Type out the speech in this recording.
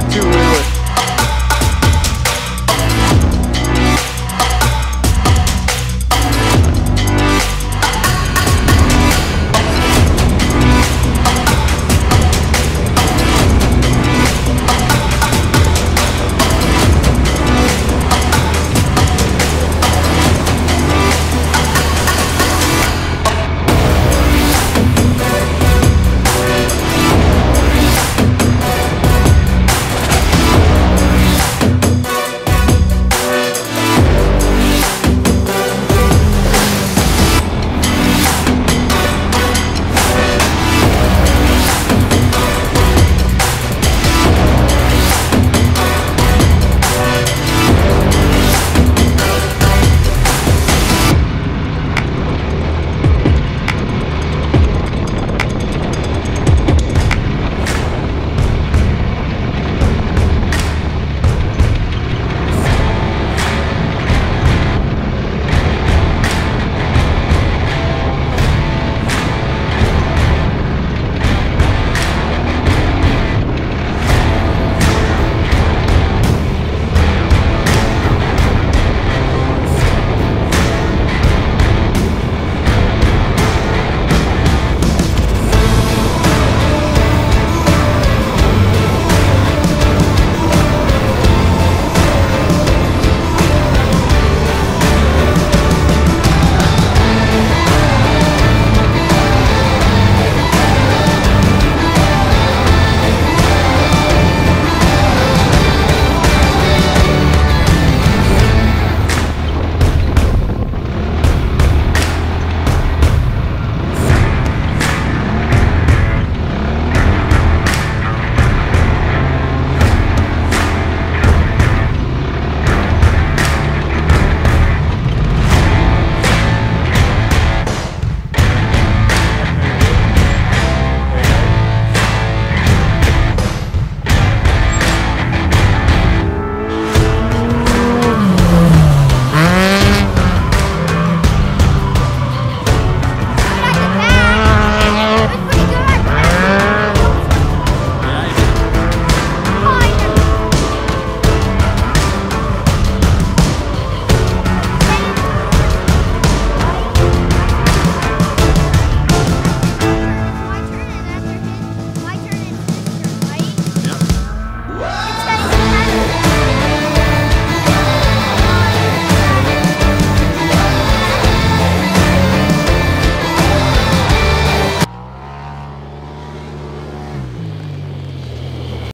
did to it.